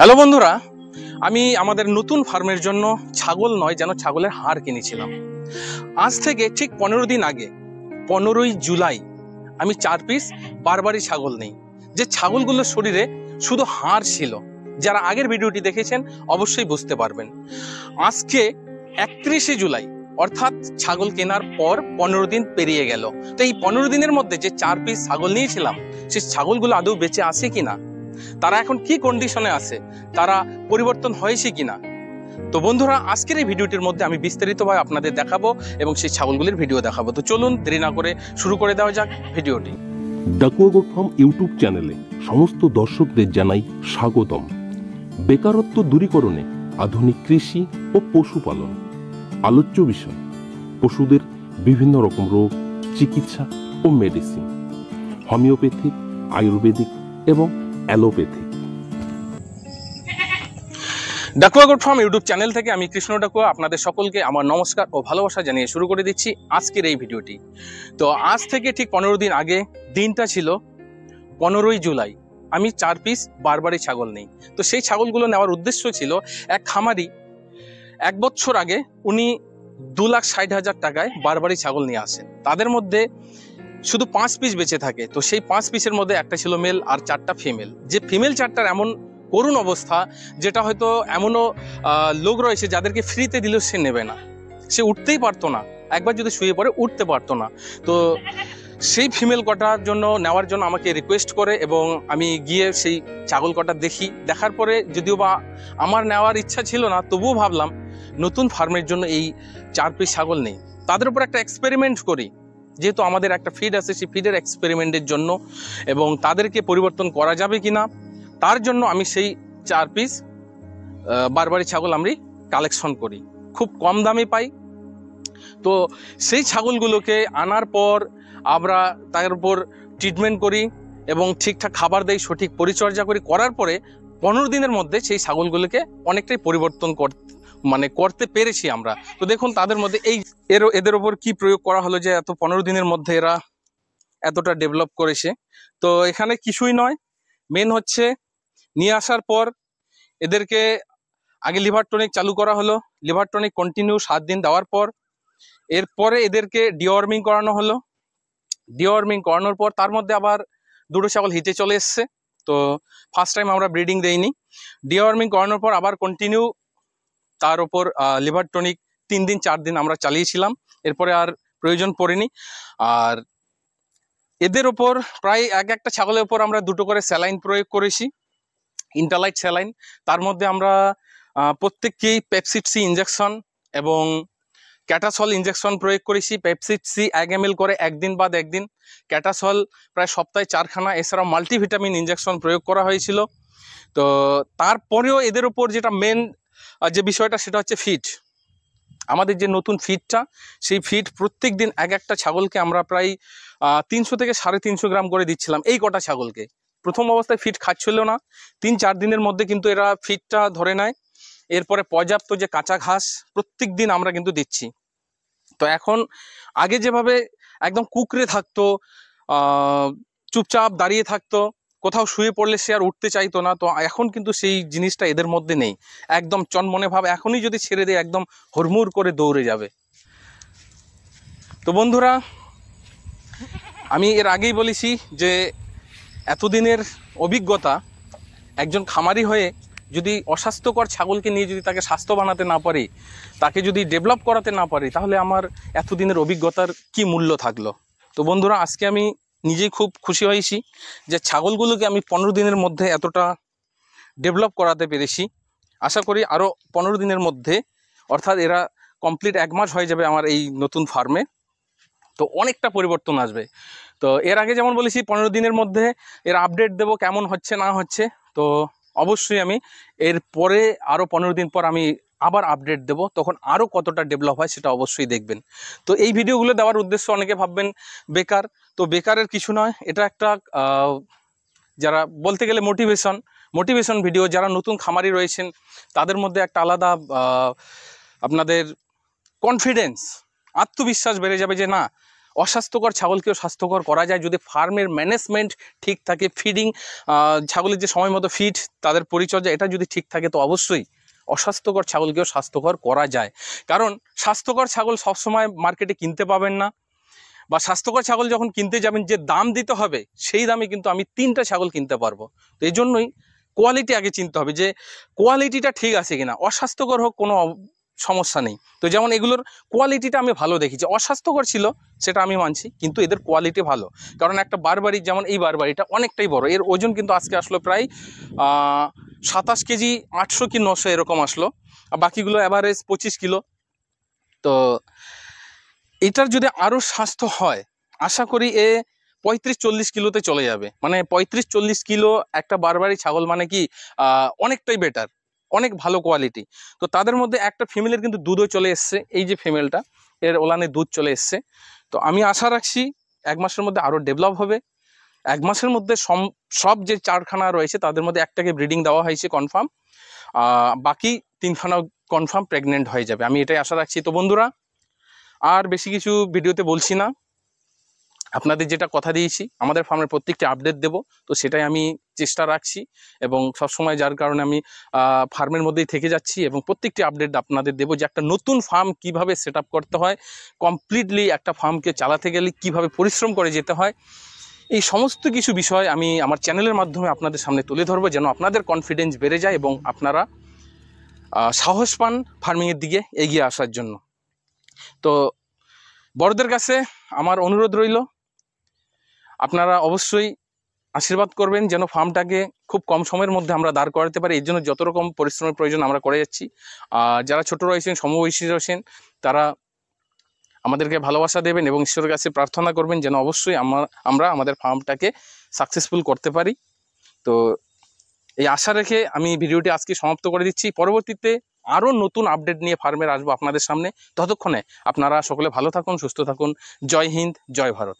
Hello বন্ধুরা, আমি আমাদের নতুন ফার্মের জন্য ছাগল নয়, যেন ছাগলের হাড় কিনেছিলাম। আজ থেকে ঠিক পনেরো দিন আগে, পনেরোই জুলাই, আমি চার পিস বারবারই ছাগল নেই। যে ছাগলগুলোর শরীরে শুধু হাড় ছিল, যারা আগের ভিডিওটি দেখেছেন অবশ্যই বুঝতে পারবেন। আজকে একত্রিশে জুলাই, অর্থাৎ ছাগল কেনার পর পনেরো দিন পেরিয়ে গেল। তো এই পনেরো দিনের মধ্যে যে চার পিস ছাগল নিয়েছিলাম সেই ছাগলগুলো আদৌ বেঁচে আছে কিনা তারা এখন কি কন্ডিশনে আছে? তারা পরিবর্তন হয়েছে কিনা? তো বন্ধুরা, আজকের এই ভিডিওটির মধ্যে আমি বিস্তারিতভাবে আপনাদের দেখাবো এবং সেই ছাগলগুলির ভিডিও দেখাবো। তো চলুন, দেরি না করে শুরু করে দেওয়া যাক ভিডিওটি। ডাকুয়াগোট ফার্ম ইউটিউব চ্যানেলে সমস্ত দর্শকদের জানাই স্বাগতম। বেকারত্ব দূরীকরণে আধুনিক কৃষি ও পশুপালন। আলোচ্য বিষয়, পশুদের বিভিন্ন রকম রোগ, চিকিৎসা ও মেডিসিন হোমিওপ্যাথিক আয়ুর্বেদিক এবং allopathic Dakua goat farm YouTube channel থেকে আমি কৃষ্ণ ডাকুয়া, আপনাদের সকলকে আমার নমস্কার ও ভালোবাসা জানিয়ে শুরু করে দিচ্ছি আজকের এই ভিডিওটি। তো আজ থেকে ঠিক পনেরো দিন আগে দিনটা ছিল পনেরোই জুলাই। আমি চার পিস বারবারই ছাগল নেই। তো সেই ছাগলগুলো নেওয়ার উদ্দেশ্য ছিল এক খামারি এক বছর আগে উনি দু লাখ ষাট হাজার টাকায় বারবারই ছাগল নিয়ে আসেন। তাদের মধ্যে শুধু পাঁচ পিস বেঁচে থাকে। তো সেই পাঁচ পিসের মধ্যে একটা ছিল মেল আর চারটা ফিমেল যে ফিমেল চারটার এমন করুণ অবস্থা, যেটা হয়তো এমনও লোক রয়েছে যাদেরকে ফ্রিতে দিলেও সে নেবে না। সে উঠতেই পারতো না। একবার যদি শুয়ে পড়ে, উঠতে পারতো না। তো সেই ফিমেল কটার জন্য, নেওয়ার জন্য আমাকে রিকোয়েস্ট করে এবং আমি গিয়ে সেই ছাগল কটা দেখি। দেখার পরে যদিও বা আমার নেওয়ার ইচ্ছা ছিল না, তবুও ভাবলাম, নতুন ফার্মের জন্য এই চার পিস ছাগল নেই। তাদের উপর একটা এক্সপেরিমেন্ট করি। যেহেতু আমাদের একটা ফিড আছে, সেই ফিডের এক্সপেরিমেন্টের জন্য এবং তাদেরকে পরিবর্তন করা যাবে কি না তার জন্য আমি সেই চার পিস বারবারি ছাগল আমি কালেকশন করি। খুব কম দামে পাই। তো সেই ছাগলগুলোকে আনার পর আমরা তার উপর ট্রিটমেন্ট করি এবং ঠিকঠাক খাবার দেই, সঠিক পরিচর্যা করি। করার পরে পনেরো দিনের মধ্যে সেই ছাগলগুলোকে অনেকটাই পরিবর্তন কর মানে করতে পেরেছি আমরা। তো দেখুন, তাদের মধ্যে এই এর, এদের ওপর কি প্রয়োগ করা হলো যে এত পনেরো দিনের মধ্যে এরা এতটা ডেভেলপ করেছে। তো এখানে কিছুই নয়। মেন হচ্ছে নিয়ে আসার পর এদেরকে আগে লিভার টনিক চালু করা হলো। লিভার টনিক কন্টিনিউ সাত দিন দেওয়ার পর এরপরে এদেরকে ডিওয়ার্মিং করানো হলো। ডিওয়ার্মিং করানোর পর তার মধ্যে আবার দুটো ছাগল হিটে চলে এসছে। তো ফার্স্ট টাইম আমরা ব্রিডিং দেইনি। ডিওয়ার্মিং করানোর পর আবার কন্টিনিউ তার ওপর লিভার টনিক তিন দিন, চার দিন আমরা চালিয়েছিলাম। এরপরে আর প্রয়োজন পড়েনি। আর এদের ওপর প্রায় এক একটা ছাগলের ওপর আমরা দুটো করে স্যালাইন প্রয়োগ করেছি। ইন্টারলাইট স্যালাইন। তার মধ্যে আমরা প্রত্যেককেই পেপসিড সি ইঞ্জেকশন এবং ক্যাটাসল ইঞ্জেকশন প্রয়োগ করেছি। পেপসিড সি এক এম করে একদিন বাদ একদিন। ক্যাটাসল প্রায় সপ্তাহে চারখানা। এছাড়াও মাল্টিভিটামিন ইঞ্জেকশন প্রয়োগ করা হয়েছিল। তো তারপরেও এদের ওপর যেটা মেন যে বিষয়টা সেটা হচ্ছে ফিট আমাদের যে নতুন ফিডটা সেই ফিড প্রত্যেক দিন এক একটা ছাগলকে আমরা প্রায় তিনশো থেকে সাড়ে তিনশো গ্রাম করে দিচ্ছিলাম এই কটা ছাগলকে। প্রথম অবস্থায় ফিট খাচ্ছিল না। তিন চার দিনের মধ্যে কিন্তু এরা ফিটটা ধরে নেয়। এরপরে পর্যাপ্ত যে কাঁচা ঘাস প্রত্যেক দিন আমরা কিন্তু দিচ্ছি। তো এখন আগে যেভাবে একদম কুকরে থাকতো চুপচাপ দাঁড়িয়ে থাকতো কোথাও শুয়ে পড়লে সে আর উঠতে চাইতো না, তো এখন কিন্তু সেই জিনিসটা এদের মধ্যে নেই। একদম চনমনে ভাব, এখনই যদি ছেড়ে দেয়, একদম হুড়মুড় করে দৌড়ে যাবে। তো বন্ধুরা, আমি এর আগেই বলেছি যে এতদিনের অভিজ্ঞতা, একজন খামারি হয়ে যদি অস্বাস্থ্যকর ছাগলকে নিয়ে যদি তাকে স্বাস্থ্য বানাতে না পারি, তাকে যদি ডেভেলপ করাতে না পারি, তাহলে আমার এতদিনের অভিজ্ঞতার কি মূল্য থাকল? তো বন্ধুরা, আজকে আমি নিজেই খুব খুশি হয়েছি যে ছাগলগুলোকে আমি পনেরো দিনের মধ্যে এতটা ডেভেলপ করাতে পেরেছি। আশা করি আরও পনেরো দিনের মধ্যে, অর্থাৎ এরা কমপ্লিট এক মাস হয়ে যাবে আমার এই নতুন ফার্মে তো অনেকটা পরিবর্তন আসবে। তো এর আগে যেমন বলেছি, পনেরো দিনের মধ্যে এর আপডেট দেবো কেমন হচ্ছে না হচ্ছে। তো অবশ্যই আমি এর পরে আরও পনেরো দিন পর আমি আবার আপডেট দেবো, তখন আরও কতটা ডেভেলপ হয় সেটা অবশ্যই দেখবেন। তো এই ভিডিওগুলো দেওয়ার উদ্দেশ্য অনেকে ভাববেন বেকার, তো বেকারের কিছু নয়, এটা একটা যারা বলতে গেলে মোটিভেশন মোটিভেশন ভিডিও যারা নতুন খামারি রয়েছেন, তাদের মধ্যে একটা আলাদা আপনাদের কনফিডেন্স আত্মবিশ্বাস বেড়ে যাবে যে না, অস্বাস্থ্যকর ছাগলকেও স্বাস্থ্যকর করা যায়। যদি ফার্মের ম্যানেজমেন্ট ঠিক থাকে ফিডিং ছাগলের যে সময় মতো ফিড তাদের পরিচর্যা, এটা যদি ঠিক থাকে, তো অবশ্যই অস্বাস্থ্যকর ছাগলকেও স্বাস্থ্যকর করা যায়। কারণ স্বাস্থ্যকর ছাগল সবসময় মার্কেটে কিনতে পাবেন না বা স্বাস্থ্যকর ছাগল যখন কিনতে যাবেন, যে দাম দিতে হবে, সেই দামে কিন্তু আমি তিনটা ছাগল কিনতে পারব। তো এই জন্যই কোয়ালিটি আগে চিনতে হবে যে কোয়ালিটিটা ঠিক আছে কিনা। অস্বাস্থ্যকর হোক, কোনো সমস্যা নেই। তো যেমন এগুলোর কোয়ালিটিটা আমি ভালো দেখি যে অস্বাস্থ্যকর ছিল, সেটা আমি মানছি, কিন্তু এদের কোয়ালিটি ভালো। কারণ একটা বারবারি যেমন এই বারবারিটা অনেকটাই বড়। এর ওজন কিন্তু আজকে আসলো প্রায় সাতাশ কেজি আটশো কি নশো এরকম আসলো। আর বাকিগুলো অ্যাভারেজ পঁচিশ কিলো। তো এটার যদি আরও স্বাস্থ্য হয়, আশা করি এ পঁয়ত্রিশ চল্লিশ কিলোতে চলে যাবে। মানে পঁয়ত্রিশ চল্লিশ কিলো একটা বারবারই ছাগল মানে কি অনেকটাই বেটার অনেক ভালো কোয়ালিটি তো তাদের মধ্যে একটা ফিমেলের কিন্তু দুধও চলে এসছে, এই যে ফিমেলটা এর ওলানে দুধ চলে এসছে। তো আমি আশা রাখছি এক মাসের মধ্যে আরও ডেভেলপ হবে। এক মাসের মধ্যে সব যে চারখানা রয়েছে, তাদের মধ্যে একটাকে ব্রিডিং দেওয়া হয়েছে কনফার্ম। বাকি তিনখানা কনফার্ম প্রেগনেন্ট হয়ে যাবে। আমি এটাই আশা রাখছি। তো বন্ধুরা, আর বেশি কিছু ভিডিওতে বলছি না। আপনাদের যেটা কথা দিয়েছি, আমাদের ফার্মের প্রত্যেকটি আপডেট দেব। তো সেটাই আমি চেষ্টা রাখছি এবং সবসময় যার কারণে আমি ফার্মের মধ্যেই থেকে যাচ্ছি এবং প্রত্যেকটি আপডেট আপনাদের দেবো যে একটা নতুন ফার্ম কীভাবে সেট করতে হয়, কমপ্লিটলি একটা ফার্মকে চালাতে গেলে কীভাবে পরিশ্রম করে যেতে হয়। এই সমস্ত কিছু বিষয় আমি আমার চ্যানেলের মাধ্যমে আপনাদের সামনে তুলে ধরবো যেন আপনাদের কনফিডেন্স বেড়ে যায় এবং আপনারা সাহস পান ফার্মিংয়ের দিকে এগিয়ে আসার জন্য। তো বড়দের কাছে আমার অনুরোধ রইল, আপনারা অবশ্যই আশীর্বাদ করবেন যেন ফার্মটাকে খুব কম সময়ের মধ্যে আমরা দাঁড় করাতে পারি। এর জন্য যত রকম পরিশ্রমের প্রয়োজন আমরা করে যাচ্ছি। আর যারা ছোট রয়েছেন, সমবয়সী রয়েছেন, তারা আমাদেরকে ভালোবাসা দেবেন এবং ঈশ্বরের কাছে প্রার্থনা করবেন যেন অবশ্যই আমার, আমরা আমাদের ফার্মটাকে সাকসেসফুল করতে পারি। তো এই আশা রেখে আমি ভিডিওটি আজকে সমাপ্ত করে দিচ্ছি। পরবর্তীতে আরও নতুন আপডেট নিয়ে ফার্মের আসব আপনাদের সামনে। ততক্ষণে আপনারা সকলে ভালো থাকুন, সুস্থ থাকুন। জয় হিন্দ, জয় ভারত।